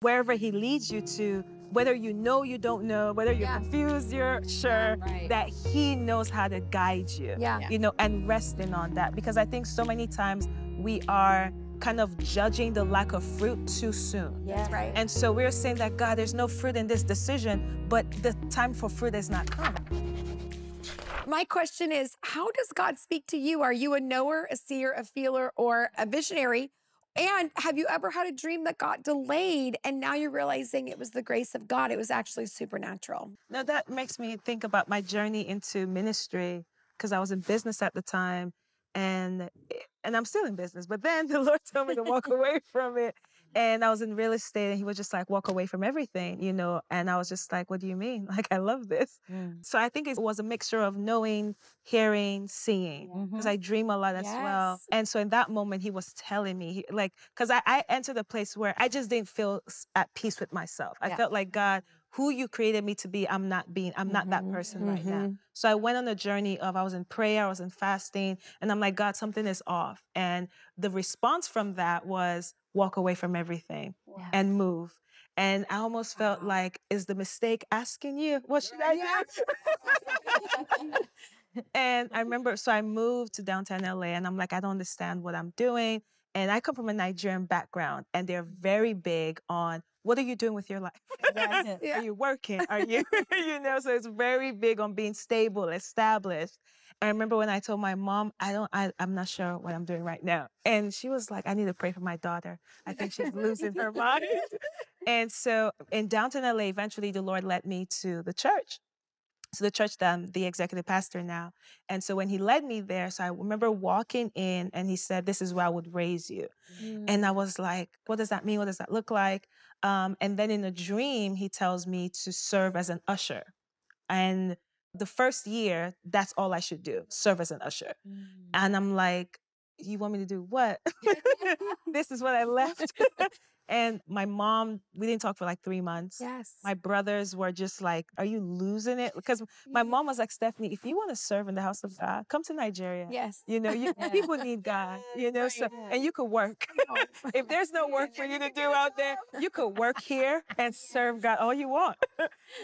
wherever he leads you to, whether you know you don't know, whether you're Yeah. confused, you're sure Right. that he knows how to guide you. Yeah. You know, and resting on that. Because I think so many times we are kind of judging the lack of fruit too soon. That's right. And so we're saying that God, there's no fruit in this decision, but the time for fruit has not come. My question is how does God speak to you? Are you a knower, a seer, a feeler, or a visionary? And have you ever had a dream that got delayed and now you're realizing it was the grace of God? It was actually supernatural. Now that makes me think about my journey into ministry because I was in business at the time and eh, and I'm still in business. But then the Lord told me to walk away from it. And I was in real estate and he was just like walk away from everything, you know. And I was just like, what do you mean? Like I love this. Mm. So I think it was a mixture of knowing, hearing, seeing. Because mm-hmm. I dream a lot as well. And so in that moment, he was telling me, he, like, because I, I entered a place where I just didn't feel at peace with myself. I Yeah. felt like, God, who you created me to be, I'm not being, I'm not that mm-hmm, person right now. Mm-hmm. So I went on a journey of, I was in prayer, I was in fasting, and I'm like, God, something is off. And the response from that was walk away from everything and move. And I almost felt like, is the mistake asking you, what should I do? and I remember, so I moved to downtown LA and I'm like, I don't understand what I'm doing. And I come from a Nigerian background and they're very big on what are you doing with your life? Yeah. Are you working? Are you, you know, so it's very big on being stable, established. I remember when I told my mom, I don't, I, I'm not sure what I'm doing right now. And she was like, I need to pray for my daughter. I think she's losing her mind. And so in downtown LA, eventually the Lord led me to the church. So the church that I'm the executive pastor now. And so when he led me there, so I remember walking in and he said, This is where I would raise you. And I was like, What does that mean? What does that look like? Um, and then in a dream, he tells me to serve as an usher. And the first year, that's all I should do serve as an usher. Mm. And I'm like, You want me to do what? this is what I left. and my mom, we didn't talk for like three months. Yes. My brothers were just like, Are you losing it? Because my mom was like, Stephanie, if you want to serve in the house of God, come to Nigeria. yes. You know, you, Yeah. people need God, you know, so, and you could work. if there's no work for you to do out there, you could work here and serve God all you want.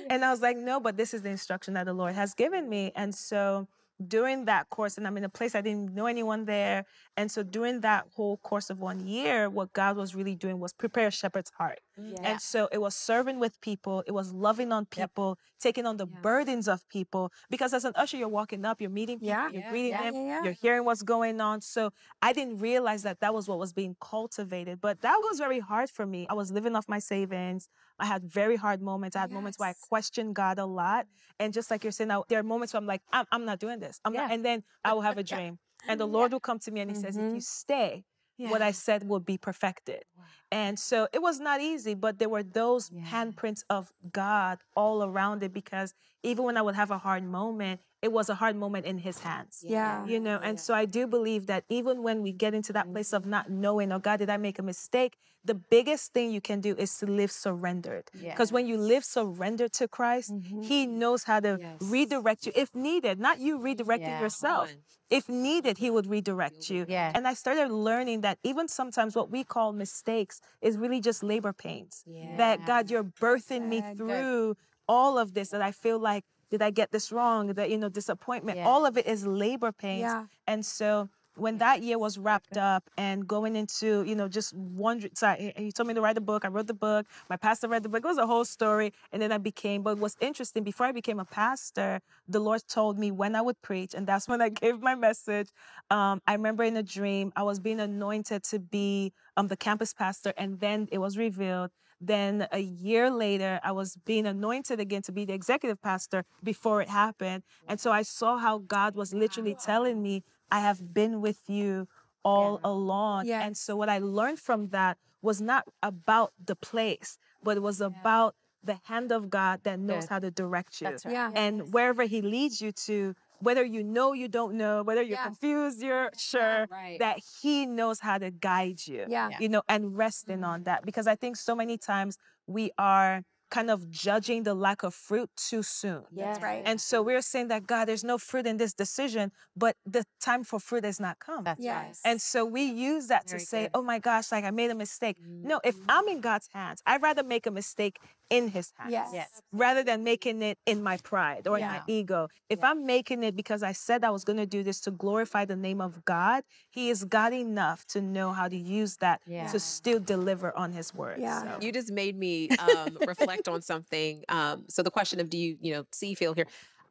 and I was like, no, but this is the instruction that the Lord has given me. And so during that course, and I'm in a place I didn't know anyone there. And so during that whole course of one year, what God was really doing was prepare a shepherd's heart. Mm. Yeah. And so it was serving with people, it was loving on people, taking on the Yeah. burdens of people. Because as an usher, you're walking up, you're meeting people, Yeah. you're greeting yeah, them, yeah, yeah. you're hearing what's going on. So I didn't realize that that was what was being cultivated. But that was very hard for me. I was living off my savings. I had very hard moments. I had moments where I questioned God a lot. And just like you're saying, now, there are moments where I'm like, I'm, I'm not doing this. I'm not. Yeah. And then I will have a dream. And the Lord will come to me and He says, if you mm-hmm. stay, what I said will be perfected. And so it was not easy, but there were those Yeah. handprints of God all around it because even when I would have a hard moment, it was a hard moment in His hands. Yeah. You know, and so I do believe that even when we get into that place of not knowing, oh God, did I make a mistake? The biggest thing you can do is to live surrendered. Yeah. Because when you live surrendered to Christ, mm-hmm. He knows how to Yes. redirect you if needed, not you redirecting Yeah. yourself. If needed, He would redirect you. Yeah. And I started learning that even sometimes what we call mistakes is really just labor pains. Yeah. That God, you're birthing me through all of this that I feel like, did I get this wrong? That, you know, disappointment. Yeah. All of it is labor pains. Yeah. And so when that year was wrapped up and going into, you know, just wondering, sorry, he he told me to write a book. I wrote the book. My pastor read the book. It was a whole story. And then I became, but what's interesting, before I became a pastor, the Lord told me when I would preach. And that's when I gave my message. Um, I remember in a dream, I was being anointed to be um, the campus pastor. And then it was revealed. Then a year later, I was being anointed again to be the executive pastor before it happened. And so I saw how God was literally telling me, I have been with you all along. Yes. And so what I learned from that was not about the place, but it was about the hand of God that knows Good. how to direct you. Right. Yeah. And wherever He leads you to, whether you know you don't know, whether you're Yeah. confused, you're sure right. that He knows how to guide you Yeah. you know, and resting mm-hmm. on that. Because I think so many times we are kind of judging the lack of fruit too soon. That's right. And so we're saying that God, there's no fruit in this decision, but the time for fruit has not come. That's right. yes. And so we use that Very to say, good. oh my gosh, like I made a mistake. No, if I'm in mm-hmm. God's hands, I'd rather make a mistake in his hands yes. Yes. rather than making it in my pride or in my ego. If I'm making it because I said I was going to do this to glorify the name of God, he is God enough to know how to use that Yeah. to still deliver on his word. Yeah. So. You just made me um, reflect on something. Um, so the question of do you, you know, see, feel, hear?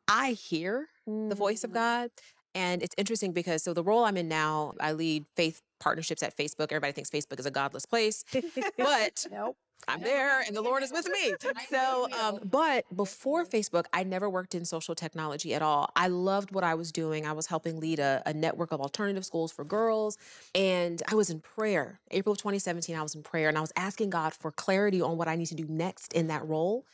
I hear the voice of God, and it's interesting because so the role I'm in now, I lead faith partnerships at Facebook. Everybody thinks Facebook is a godless place, but Nope. I'm there and the Lord is with me. So, um, but before Facebook, I never worked in social technology at all. I loved what I was doing. I was helping lead a, a network of alternative schools for girls. And I was in prayer. April of 2017, I was in prayer and I was asking God for clarity on what I need to do next in that role.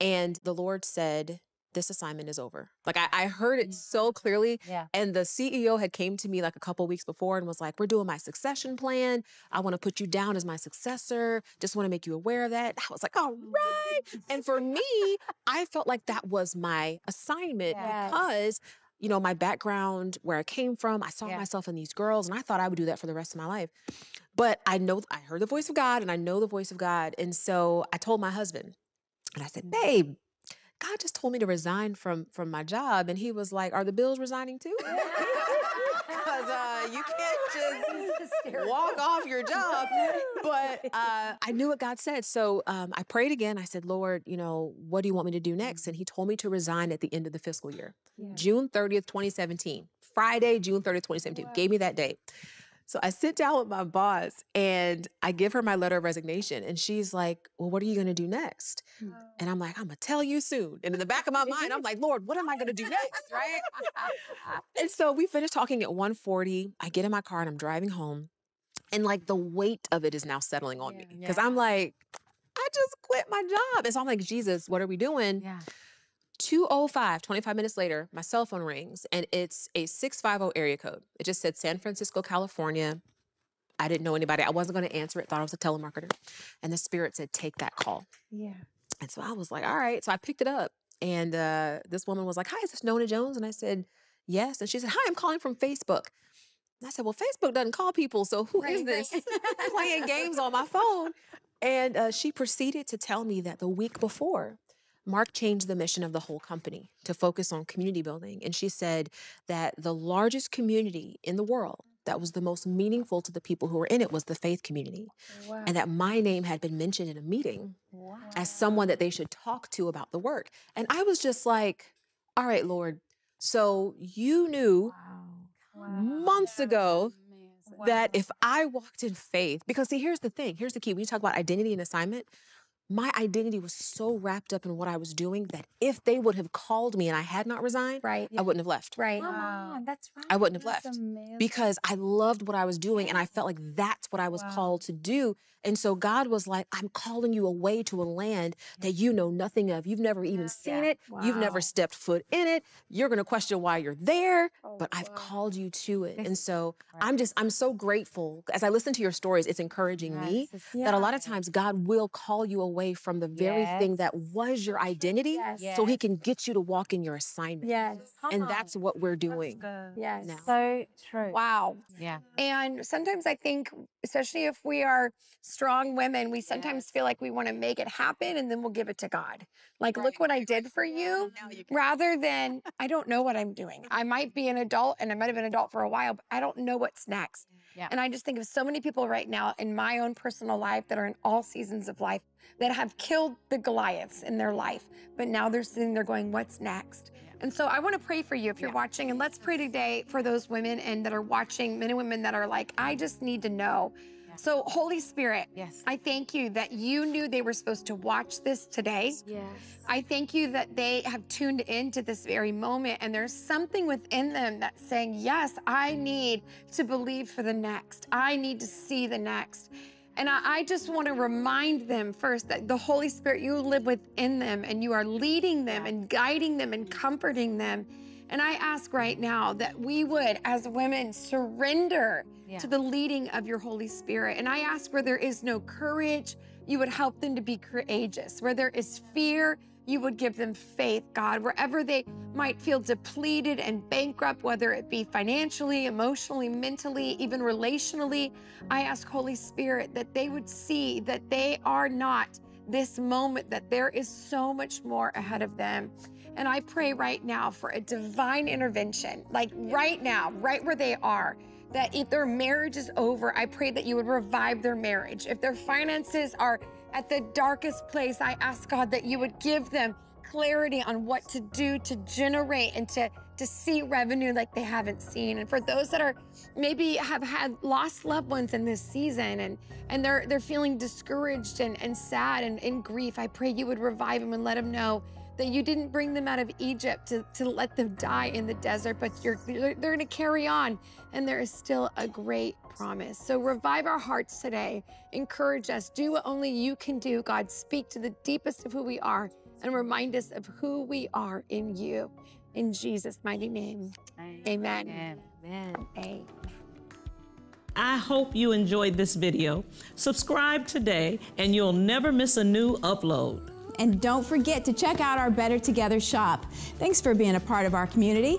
And the Lord said, this assignment is over. Like I, I heard it so mm, clearly. Yeah. And the CEO had came to me like a couple weeks before and was like, "We're doing my succession plan. I want to put you down as my successor. Just want to make you aware of that." I was like, "All right." And for me, I felt like that was my assignment Yes. because you know, my background, where I came from, I saw Yeah. myself in these girls and I thought I would do that for the rest of my life. But I know I heard the voice of God and I know the voice of God. And so I told my husband and I said, "Babe, God just told me to resign from from my job." And he was like, "Are the bills resigning too?" Because uh, you can't just walk off your job. But uh, I knew what God said. So um, I prayed again. I said, Lord, you know, what do you want me to do next? And he told me to resign at the end of the fiscal year, June 30th, 2017. Friday, June 30th, 2017. Gave me that date. So I sit down with my boss and I give her my letter of resignation. And she's like, Well, what are you going to do next? Hmm. And I'm like, I'm going to tell you soon. And in the back of my mind, I'm like, Lord, what am I going to do next? Right. and so we finished talking at 1:40. I get in my car and I'm driving home. And like the weight of it is now settling on me because I'm like, I just quit my job. And so I'm like, Jesus, what are we doing? Yeah. 205, 25 minutes later, my cell phone rings and it's a 650 area code. It just said San Francisco, California. I didn't know anybody. I wasn't going to answer it, thought I was a telemarketer. And the spirit said, take that call. Yeah. And so I was like, all right. So I picked it up. And uh, this woman was like, hi, is this Nona Jones? And I said, yes. And she said, hi, I'm calling from Facebook. And I said, well, Facebook doesn't call people. So who is Right, this right. playing games on my phone? And uh, she proceeded to tell me that the week before, Mark changed the mission of the whole company to focus on community building. And she said that the largest community in the world that was the most meaningful to the people who were in it was the faith community. And that my name had been mentioned in a meeting as someone that they should talk to about the work. And I was just like, all right, Lord. So you knew months ago that if I walked in faith, because see, here's the thing, here's the key. When you talk about identity and assignment, my identity was so wrapped up in what I was doing that if they would have called me and I had not resigned, Right. I wouldn't have left. Right. Oh, Come on, that's right. I wouldn't have That's left amazing. because I loved what I was doing and I felt like that's what I was Wow. called to do. And so God was like, I'm calling you away to a land mm. that you know nothing of. You've never even seen it. You've never stepped foot in it. You're going to question why you're there, Oh, but I've wow. called you to it. And so right. I'm just, I'm so grateful. As I listen to your stories, it's encouraging me Yes, it's- that a lot of times God will call you away from the very thing that was your identity Yes. so he can get you to walk in your assignment. Yes. And that's what we're doing. Yes. now. so true. Wow. Yeah. And sometimes I think, especially if we are strong women, we sometimes feel like we want to make it happen and then we'll give it to God. Like, look what I did for you, rather than I don't know what I'm doing. I might be an adult and I might have been an adult for a while, but I don't know what's next. Yeah. And I just think of so many people right now in my own personal life that are in all seasons of life that have killed the Goliaths in their life, but now they're sitting there going, What's next? And so I want to pray for you if you're watching, and let's pray today for those women and that are watching, men and women that are like, I just need to know. So, Holy Spirit, Yes. I thank you that you knew they were supposed to watch this today. Yes. I thank you that they have tuned into this very moment and there's something within them that's saying, Yes, I mm. need to believe for the next. I need to see the next. And I, I just want to remind them first that the Holy Spirit, you live within them and you are leading them and guiding them and comforting them. And I ask right now that we would, as women, surrender Yeah. to the leading of your Holy Spirit. And I ask where there is no courage, you would help them to be courageous. Where there is fear, you would give them faith, God. Wherever they might feel depleted and bankrupt, whether it be financially, emotionally, mentally, even relationally, I ask, Holy Spirit, that they would see that they are not this moment, that there is so much more ahead of them. And I pray right now for a divine intervention, like right now, right where they are that if their marriage is over, I pray that you would revive their marriage. If their finances are at the darkest place, I ask God that you would give them clarity on what to do to generate and to to see revenue like they haven't seen. And for those that are maybe have had lost loved ones in this season and and they're they're feeling discouraged and, and sad and in grief, I pray you would revive them and let them know that you didn't bring them out of Egypt to, to let them die in the desert, but you're, they're, they're going to carry on. And there is still a great promise. So revive our hearts today. Encourage us. Do what only you can do. God, speak to the deepest of who we are and remind us of who we are in you. In Jesus' mighty name. Amen. Amen. Amen. Amen. I hope you enjoyed this video. Subscribe today and you'll never miss a new upload. And don't forget to check out our Better Together shop. Thanks for being a part of our community.